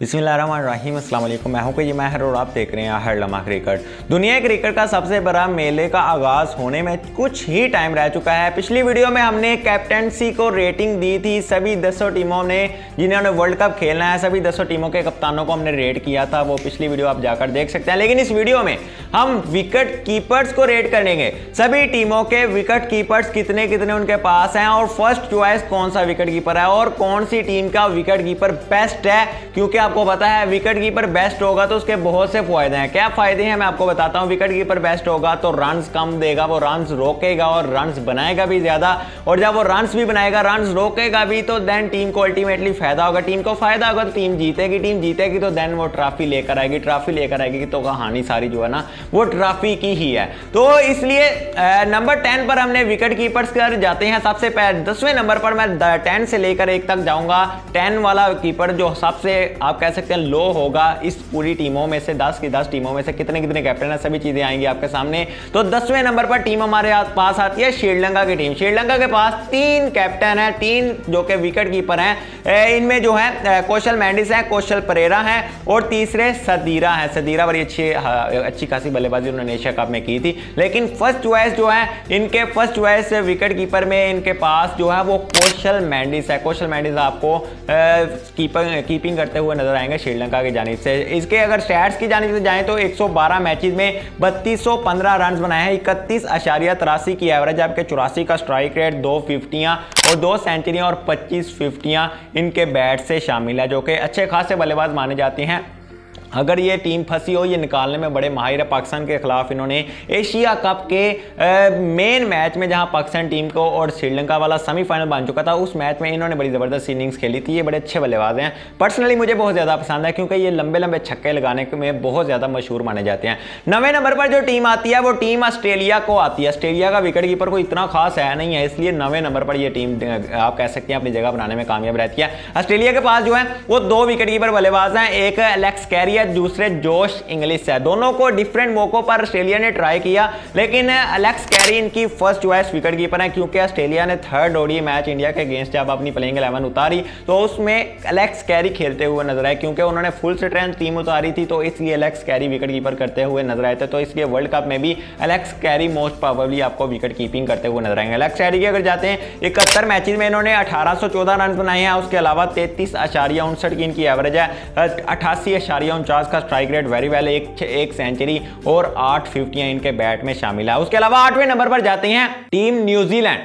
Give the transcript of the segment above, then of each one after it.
बिस्मिल्लाहिर्रहमानिर्रहीम। अस्सलाम वालेकुम मैं हूँ कि महर और आप देख रहे हैं हर लम्हा क्रिकेट दुनिया क्रिकेट का सबसे बड़ा मेले का आगाज़ होने में कुछ ही टाइम रह चुका है। पिछली वीडियो में हमने कैप्टनसी को रेटिंग दी थी। सभी दसों टीमों ने, जिन्होंने वर्ल्ड कप खेलना है, सभी दसों टीमों के कप्तानों को हमने रेट किया था। वो पिछली वीडियो आप जाकर देख सकते हैं। लेकिन इस वीडियो में हम विकेट कीपर्स को रेट करेंगे। सभी टीमों के विकेट कीपर्स कितने कितने उनके पास हैं? और फ़र्स्ट चॉइस कौन सा विकेट कीपर है? और कौन सी टीम का विकेट कीपर बेस्ट है? क्योंकि आपको पता है विकेट कीपर बेस्ट होगा तो उसके बहुत से फ़ायदे हैं। क्या फ़ायदे हैं, मैं आपको बताता हूँ। विकेट कीपर बेस्ट होगा तो रन कम देगा, वो रन रोकेगा और रन बनाएगा भी ज़्यादा। और जब वो रन भी बनाएगा रन रोकेगा भी तो देन टीम को अल्टीमेटली फ़ायदा होगा। टीम को फ़ायदा होगा तो टीम जीतेगी। टीम जीतेगी तो देन वो ट्रॉफी लेकर आएगी ट्रॉफी लेकर आएगी तो कहानी सारी जो है ना, वो ट्रॉफी की ही है। तो इसलिए नंबर टेन पर हमने विकेट कीपर्स कर जाते हैं। सबसे पहले दसवें नंबर पर मैं टेन से लेकर एक तक जाऊँगा। टेन वाला कीपर जो सबसे आप कह सकते हैं, लो होगा इस पूरी टीमों में से, दस की दस टीमों में से कितने कितने कैप्टन है, सभी चीज़ें आएँगी आपके सामने। तो दसवें नंबर पर टीम हमारे पास आती है श्रीलंका की टीम। श्रीलंका के पास तीन कैप्टन है, तीन जो कि विकेट कीपर हैं इनमें जो है कौशल मैंडिस है, कौशल परेरा है और तीसरे सदीरा है। सदीरा बड़ी अच्छी अच्छी खासी बल्लेबाजी उन्होंने एशिया कप में की थी। लेकिन फ़र्स्ट चॉइस जो है, इनके फ़र्स्ट चॉइस विकेट कीपर में इनके पास जो है, वो कौशल मैंडिस है। कौशल मैंडिस आपको कीपर कीपिंग करते हुए नज़र आएँगे श्रीलंका की जानब से। इसके अगर स्टैट्स की जानब से जाएँ तो 112 मैचेस में बत्तीस रन बनाए हैं, इकतीस अशारिया तिरासी की एवरेज आपके चौरासी का स्ट्राइक रेट दो फिफ्टियाँ और दो सेंचुरियाँ और 25 फिफ्टियाँ इनके बैट से शामिल है, जो कि अच्छे खासे बल्लेबाज माने जाते हैं। अगर ये टीम फंसी हो, ये निकालने में बड़े माहिर है। पाकिस्तान के खिलाफ इन्होंने एशिया कप के मेन मैच में जहाँ पाकिस्तान टीम को और श्रीलंका वाला सेमीफाइनल बन चुका था, उस मैच में इन्होंने बड़ी ज़बरदस्त इनिंग्स खेली थी। ये बड़े अच्छे बल्लेबाज हैं। पर्सनली मुझे बहुत ज़्यादा पसंद है, क्योंकि ये लंबे लंबे छक्के लगाने में बहुत ज़्यादा मशहूर माने जाते हैं। नवे नंबर पर जो टीम आती है, वो टीम ऑस्ट्रेलिया को आती है। ऑस्ट्रेलिया का विकेट कीपर को इतना खास है नहीं है, इसलिए नवे नंबर पर यह टीम आप कह सकते हैं, अपनी जगह बनाने में कामयाब रहती है। ऑस्ट्रेलिया के पास जो है, वो दो विकेट कीपर बल्लेबाज हैं। एक एलेक्स कैरियर है दूसरे जोश इंग्लिश है। दोनों को डिफरेंट मौकों पर ऑस्ट्रेलिया ने ट्राई किया, लेकिन अलेक्स कैरी इनकी फ़र्स्ट चॉइस विकेट कीपर है, क्योंकि ऑस्ट्रेलिया ने थर्ड ओडी मैच इंडिया के अगेंस्ट जब अपनी प्लेइंग इलेवन उतारी तो उसमें अलेक्स कैरी खेलते हुए नज़र आए, क्योंकि उन्होंने फुल स्ट्रेंथ टीम उतारी थी तो इसलिए अलेक्स कैरी विकेट कीपर करते हुए नज़र आए थे तो इसलिए वर्ल्ड कप में भी अलेक्स कैरी मोस्ट प्रॉबली आपको विकेट कीपिंग करते हुए नज़र आएँगे। अलेक्स कैरी की अगर जाते हैं, इकहत्तर मैचेज में इन्होंने अठारह सौ चौदह रन बनाए हैं, उसके अलावा तैतीस की इनकी एवरेज है, अठासी आशारिया उनचास का स्ट्राइक रेट वेरी वेल एक एक सेंचुरी और आठ फिफ्टियाँ इनके बैट में शामिल है। उसके अलावा आठवें नंबर पर जाते हैं टीम न्यूजीलैंड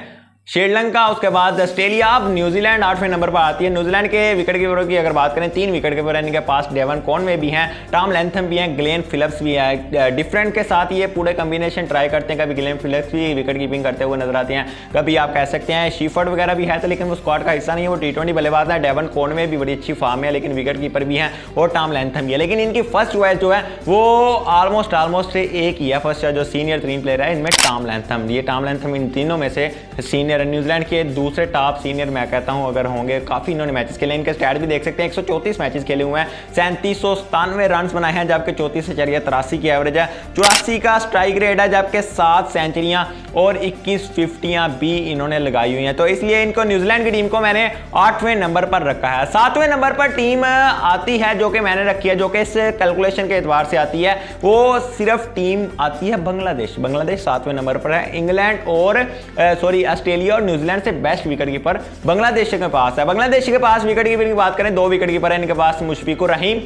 श्रीलंका, उसके बाद ऑस्ट्रेलिया। अब न्यूजीलैंड आठवें नंबर पर आती है। न्यूजीलैंड के विकेट कीपरों की अगर बात करें, तीन विकेट कीपर इनके पास डेवन कॉन में भी हैं, टॉम लेंथम भी हैं, ग्लेन फिलिप्स भी है। डिफरेंट के साथ ये पूरे कम्बिनेशन ट्राई करते हैं। कभी ग्लेन फिलिप्स भी विकेट कीपिंग करते हुए नज़र आते हैं, कभी आप कह सकते हैं शीफर्ड वगैरह भी है तो लेकिन वो स्क्वाड का हिस्सा नहीं है, वो टी ट्वेंटी बल्लेबाज है। डेवन कॉन में भी बड़ी अच्छी फॉर्म है, लेकिन विकेट कीपर भी है और टॉम लेंथम भी है। लेकिन इनकी फ़र्स्ट चॉइस जो है, वो ऑलमोस्ट ऑलमोस्ट एक ही है। फ़र्स्ट जो सीनियर तीन प्लेयर है, इनमें टॉम लेंथम। ये टॉम लेंथम इन तीनों में से सीनियर है न्यूजीलैंड के दूसरे टॉप सीनियर मैं कहता हूँ, अगर होंगे, काफ़ी इन्होंने मैचेस खेले इनके स्टैट भी देख सकते हैं, एक मैचेस खेले हुए हैं, सैंतीस रन बनाए हैं, जबकि चौतीस से चलिए तिरासी की एवरेज है। चौरासी का स्ट्राइक रेट है, जबकि सात सेंचुरियाँ और 21 फिफ्टियाँ भी इन्होंने लगाई हुई हैं। तो इसलिए इनको न्यूजीलैंड की टीम को मैंने आठवें नंबर पर रखा है। सातवें नंबर पर टीम आती है, जो कि मैंने रखी है, जो कि इस कैलकुलेशन के एतबार से आती है। वो सिर्फ़ टीम आती है, बांग्लादेश। बांग्लादेश सातवें नंबर पर है। इंग्लैंड और सॉरी ऑस्ट्रेलिया और न्यूजीलैंड से बेस्ट विकेट कीपर बांग्लादेश के पास है। बांग्लादेश के पास विकेट कीपर की बात करें, दो विकेट कीपर है इनके पास, मुशफिकुर रहीम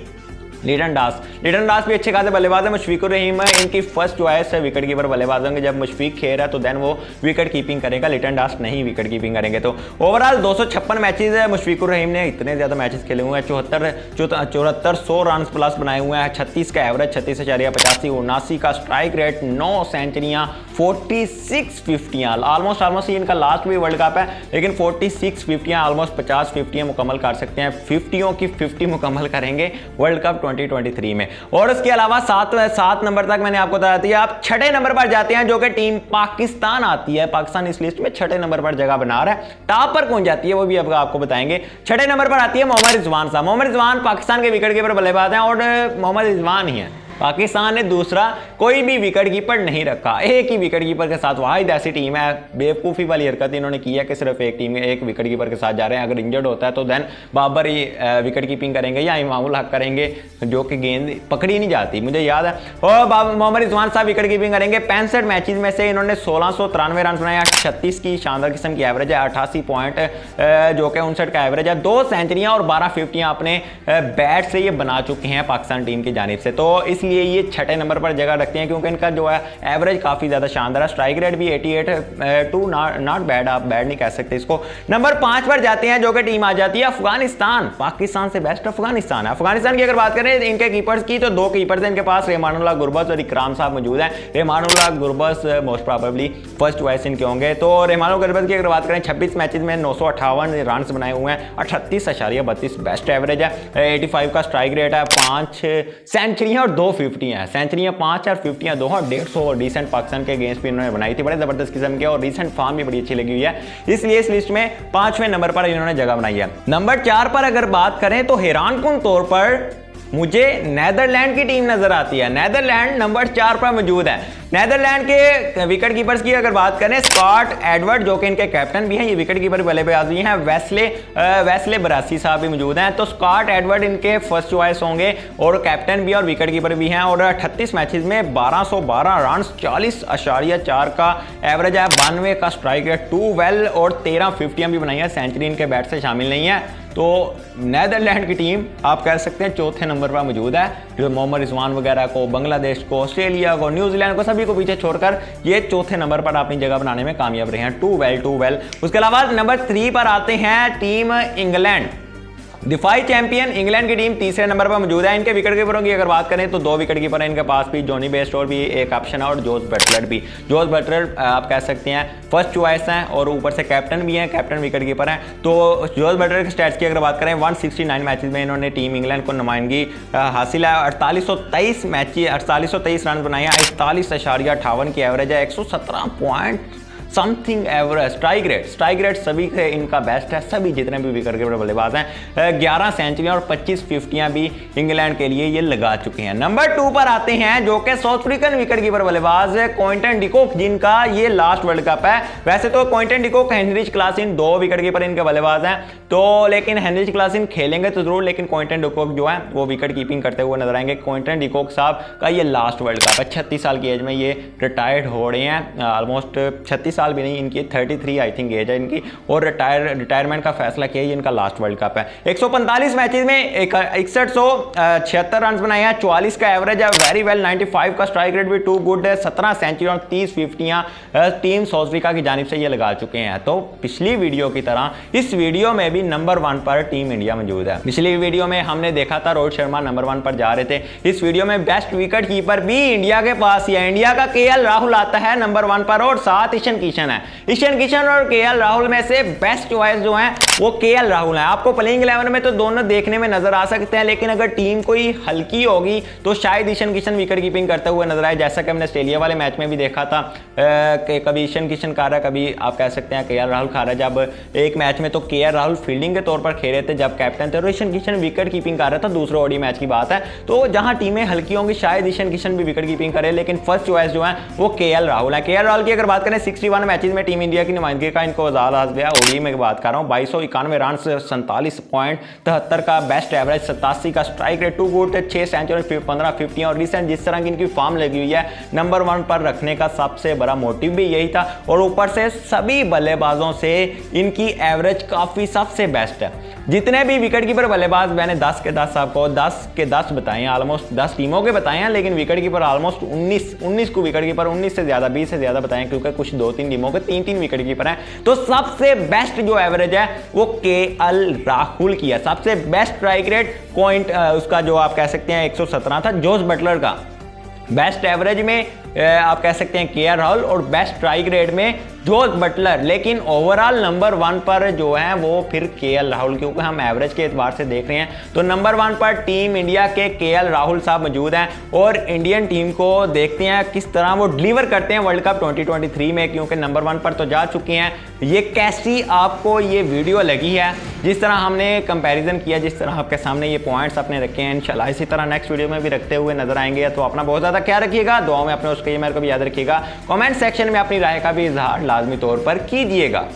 लिटन दास। लिटन दास भी अच्छे खासे बल्लेबाज है। मुशफिकुर रहीम है। इनकी फ़र्स्ट चॉइस है विकेट कीपर बल्लेबाज होंगे जब मुशफिक खेल रहा है तो देन वो विकेट कीपिंग करेगा। लिटन दास नहीं विकेट कीपिंग करेंगे। तो ओवरऑल दो सौ छप्पन मैचेज है। मुशफिकुर रहीम ने इतने ज़्यादा मैचेस खेले हुए हैं। चौहत्तर चौहत्तर सौ रन प्लस बनाए हुए हैं। छत्तीस का एवरेज छत्तीस हज़ार पचासी, उनासी का स्ट्राइक रेट नौ सेंचुरियाँ फोर्टी सिक्स फिफ्टियाँ ऑलमोस्ट ऑलमोस्ट ये इनका लास्ट भी वर्ल्ड कप है। लेकिन फोर्टी सिक्स फिफ्टियाँ ऑलमोस्ट पचास फिफ्टियाँ मुकम्मल कर सकते हैं। फिफ्टियों की फिफ्टी मुकम्मल करेंगे। वर्ल्ड कप 2023 में। और उसके अलावा सात सात नंबर तक मैंने आपको बता दिया, आप छठे नंबर पर जाते हैं जो कि टीम पाकिस्तान आती है। पाकिस्तान इस लिस्ट में छठे नंबर पर जगह बना रहा है। टॉप पर कौन जाती है वो भी आपको बताएँगे। छठे नंबर पर आती है मोहम्मद रिजवान साहब। मोहम्मद रिजवान पाकिस्तान के विकेट कीपर बल्लेबाज हैं और मोहम्मद रिजवान ही है। पाकिस्तान ने दूसरा कोई भी विकेट कीपर नहीं रखा। एक ही विकेट कीपर के साथ वाहिद ऐसी टीम है। बेवकूफ़ी वाली हरकत इन्होंने की है कि सिर्फ़ एक टीम, एक विकेट कीपर के साथ जा रहे हैं। अगर इंजर्ड होता है तो देन बाबर ही विकेट कीपिंग करेंगे या इमामुल हक करेंगे, जो कि गेंद पकड़ी नहीं जाती। मुझे याद है और मोहम्मद रिजवान साहब विकेट कीपिंग करेंगे। पैंसठ मैचेज में से इन्होंने सोलह सौ तिरानवे रन बनाए छत्तीस की शानदार किस्म की एवरेज है, अठासी पॉइंट जो कि उनसठ का एवरेज है। दो सेंचुरियाँ और बारह फिफ्टियाँ अपने बैट से ये बना चुके हैं पाकिस्तान टीम की जानब से। तो इसलिए ये छठे नंबर पर जगह रखते हैं, क्योंकि इनका जो है एवरेज काफ़ी ज़्यादा शानदार है। स्ट्राइक रेट भी 88 टू नॉट बैड आप बैड नहीं कह सकते इसको। नंबर पाँच पर जाते हैं, जो कि टीम आ जाती है अफ़गानिस्तान। पाकिस्तान से बेस्ट अफ़गानिस्तान है। अफ़गानिस्तान की अगर बात करें इनके कीपर्स की तो दो कीपर्स हैं इनके पास रेमानुल्ला गुरबस और इकराम साहब मौजूद हैं। Rahmanullah Gurbaz most probably first choice इनके होंगे। तो रेमानो गुरबस की अगर बात करें, छब्बीस मैचेज में नौ सौ अट्ठावन रन बनाए हुए हैं अठतीस बेस्ट एवरेज है। एटी का स्ट्राइक रेट है, पाँच सेंचुरियाँ और दो फिफ्टी हैं। सेंचुरियाँ पाँच और फिफ्टियाँ दो और डेढ़ सौ और रिसेंट पाकिस्तान के गेंस भी इन्होंने बनाई थी। बड़े ज़बरदस्त किस्म के और रिसेंट फॉर्म भी बड़ी अच्छी लगी हुई है। इसलिए इस लिस्ट में पाँचवें नंबर पर इन्होंने जगह बनाई है। नंबर चार पर अगर बात करें तो हैरान तौर पर मुझे नेदरलैंड की टीम नज़र आती है। नेदरलैंड नंबर चार पर मौजूद है। नेदरलैंड के विकेट कीपर्स की अगर बात करें, स्कॉट एडवर्ड, जो कि इनके कैप्टन भी हैं, ये विकेट कीपर बल्लेबाजी हैं। वैसले वैसले बरासी साहब भी मौजूद हैं। तो स्कॉट एडवर्ड इनके फ़र्स्ट चॉइस होंगे और कैप्टन भी और विकेट कीपर भी हैं और अट्ठतीस मैचेस में 1212 रन चालीस अशारिया चार का एवरेज है, बानवे का स्ट्राइक है, टू वेल और तेरह फिफ्टियाँ भी बनाई है। सेंचुरी इनके बैट से शामिल नहीं है। तो नैदरलैंड की टीम, आप कह सकते हैं, चौथे नंबर पर मौजूद है। जो मोहम्मद रिजवान वगैरह को, बांग्लादेश को, ऑस्ट्रेलिया को, न्यूजीलैंड को, सभी को पीछे छोड़कर ये चौथे नंबर पर अपनी जगह बनाने में कामयाब रहे हैं। Too well too well. उसके अलावा नंबर थ्री पर आते हैं टीम इंग्लैंड। दिफाई चैंपियन इंग्लैंड की टीम तीसरे नंबर पर मौजूद है। इनके विकेट कीपरों की अगर बात करें तो दो विकेट कीपर हैं। इनके पास भी जॉनी बेस्ट और भी एक ऑप्शन है और जोस बटलर भी। जोस बटलर आप कह सकते हैं फ़र्स्ट चॉइस हैं और ऊपर से कैप्टन भी हैं कैप्टन विकेट कीपर हैं। तो जोस बटलर के स्टैट्स की अगर बात करें 169 मैचेस में इन्होंने टीम इंग्लैंड को नुमाइंदगी हासिल है। अड़तालीस सौ मैच, अड़तालीस सौ रन बनाए हैं। इकतालीस की एवरेज है। एक point something average strike rate strike rate सभी के इनका बेस्ट है, सभी जितने भी विकेट कीपर बल्लेबाज हैं। ग्यारह सेंचुरियाँ और पच्चीस फिफ्टियाँ भी इंग्लैंड के लिए ये लगा चुके हैं। नंबर टू पर आते हैं, जो कि साउथ अफ्रीकन विकेट कीपर बल्लेबाज क्वाइंटन डिकोक जिनका ये लास्ट वर्ल्ड कप है। वैसे तो Quinton de Kock Heinrich Klaasen दो विकेट कीपर इनके बल्लेबाज हैं। तो लेकिन हेनरिच क्लासिन खेलेंगे तो ज़रूर, लेकिन क्वाइंटन डिकोक जो है, वो विकेट कीपिंग करते हुए नज़र आएँगे। क्वाइंटन डिकोक साहब का ये लास्ट वर्ल्ड कप है। छत्तीस साल की एज में ये रिटायर्ड हो रहे हैं। ऑलमोस्ट छत्तीस साल भी नहीं, इनकी 33 आई थिंक एज है इनकी, और रिटायर रिटायरमेंट का फैसला किया इनका लास्ट वर्ल्ड कप है। 145 मैचेस में इकसठ सौ छिहत्तर रन बनाए हैं, चौवालीस का एवरेज है वेरी वेल 95 का स्ट्राइक रेट भी टू गुड है, सत्रह सेंचुरी और तीस फिफ्टियाँ टीम साउथ अफ्रीका की जानब से ये लगा चुके हैं। तो पिछली वीडियो की तरह, इस वीडियो में भी नंबर वन पर टीम इंडिया मौजूद है। पिछली वीडियो में हमने देखा था, रोहित शर्मा नंबर वन पर जा रहे थे। इस वीडियो में बेस्ट विकेट कीपर भी इंडिया के पास ही है। इंडिया का के राहुल आता है नंबर वन पर, और ईशन किशन है। ईशन किशन और के राहुल में से बेस्ट चॉइस जो है, वो केएल राहुल है। आपको प्लेइंग इलेवन में तो दोनों देखने में नज़र आ सकते हैं, लेकिन अगर टीम कोई हल्की होगी तो शायद ईशन किशन विकेट कीपिंग करते हुए नज़र आए। जैसा कि हमने ऑस्ट्रेलिया वाले मैच में भी देखा था कि कभी ईशन किशन खा रहा कभी आप कह सकते हैं के राहुल खा रहा जब एक मैच में तो के राहुल फील्डिंग के तौर पर खेल रहे थे, जब कैप्टन थे, और ईशन किशन विकेट कीपिंग कर रहा था, दूसरे ओडी मैच की बात है। तो जहाँ टीमें हल्की होंगी, शायद ईशन किशन भी विकेट कीपिंग करे, लेकिन फ़र्स्ट चॉइस जो है, वो के राहुल है। के राहुल की अगर बात करें सिक्सटी मैचेज में टीम इंडिया की नुमाइंदगी का इनको ज़्यादा हासिल है ओडी में बात कर रहा हूँ, बाईस सौ इक्यानवे रन सैंतालीस पॉइंट तिहत्तर का बेस्ट एवरेज सतासी का स्ट्राइक रेट, टू गुट छः सेंचुरी पंद्रह फिफ्टी और रिसेंट जिस तरह की इनकी फॉर्म लगी हुई है, नंबर वन पर रखने का सबसे बड़ा मोटिव भी यही था और ऊपर से सभी बल्लेबाजों से इनकी एवरेज काफ़ी सबसे बेस्ट है। जितने भी विकेट कीपर बल्लेबाज मैंने 10 के 10 आपको 10 के 10 बताए हैं ऑलमोस्ट 10 टीमों के बताए हैं, लेकिन विकेट कीपर ऑलमोस्ट 19 19 को विकेट कीपर 19 से ज़्यादा 20 से ज़्यादा बताए क्योंकि कुछ दो तीन टीमों के तीन तीन विकेट कीपर हैं। तो सबसे बेस्ट जो एवरेज है, वो के एल राहुल की है। सबसे बेस्ट स्ट्राइक रेट पॉइंट उसका जो आप कह सकते हैं एक सौ सत्रह था जोस बटलर का। बेस्ट एवरेज में आप कह सकते हैं के राहुल और बेस्ट स्ट्राइक रेट में जोस बटलर। लेकिन ओवरऑल नंबर वन पर जो है, वो फिर के राहुल क्योंकि हम एवरेज के एतबार से देख रहे हैं। तो नंबर वन पर टीम इंडिया के के राहुल साहब मौजूद हैं और इंडियन टीम को देखते हैं किस तरह वो डिलीवर करते हैं वर्ल्ड कप 2023 में, क्योंकि नंबर वन पर तो जा चुके हैं। ये कैसी आपको ये वीडियो लगी है? जिस तरह हमने कंपैरिजन किया, जिस तरह आपके सामने ये पॉइंट्स अपने रखे हैं, इंशाल्लाह इसी तरह नेक्स्ट वीडियो में भी रखते हुए नज़र आएँगे। तो अपना बहुत ज़्यादा क्या रखिएगा। दुआ में अपने मेरे को भी याद रखिएगा। कमेंट सेक्शन में अपनी राय का भी इजहार लाजमी तौर पर कीजिएगा।